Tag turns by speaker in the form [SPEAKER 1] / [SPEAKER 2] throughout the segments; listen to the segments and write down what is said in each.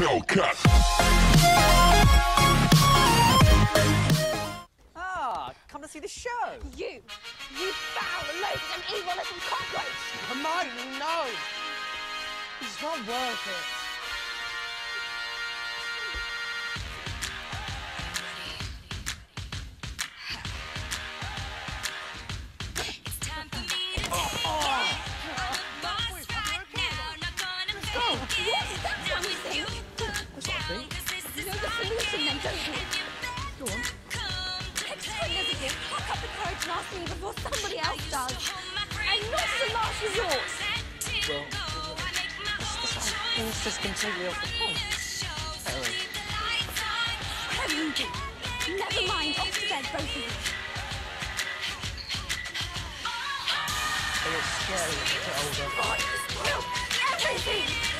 [SPEAKER 1] Hellcat.
[SPEAKER 2] Ah, come to see the show.
[SPEAKER 3] You, you foul, loathsome, evil little cockroach!
[SPEAKER 2] Hermione, no. It's not worth it. Go on.
[SPEAKER 3] Pluck up the courage and ask me before somebody else does. And not a last resort.
[SPEAKER 2] Well, it's just completely off the point.
[SPEAKER 3] Never mind, off to bed, both of you.
[SPEAKER 2] They get scary you get older.
[SPEAKER 3] Oh, everything!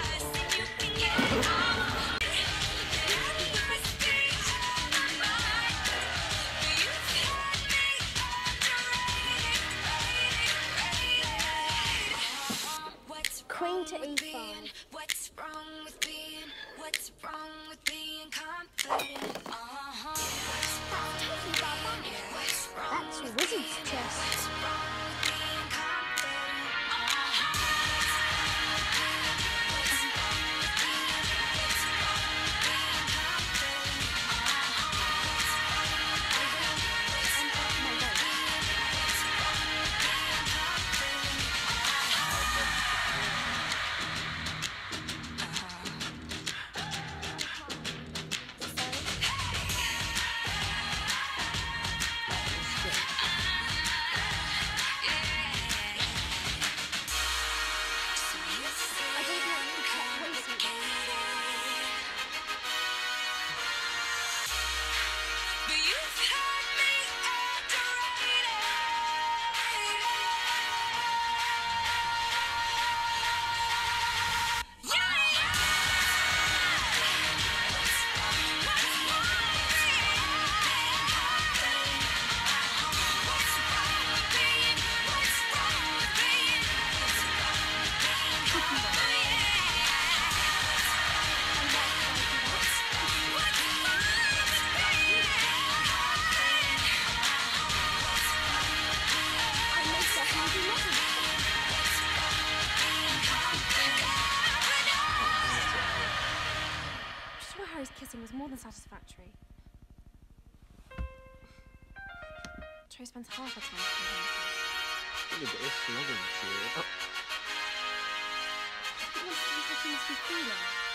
[SPEAKER 4] What's
[SPEAKER 3] to
[SPEAKER 4] wrong with
[SPEAKER 3] E5.
[SPEAKER 4] being- What's wrong with being? What's wrong with being confident?
[SPEAKER 3] Harry's was more than satisfactory. Trey spends half her time with him.
[SPEAKER 2] Look at this smuggling,
[SPEAKER 3] He wants to see she must be feeling.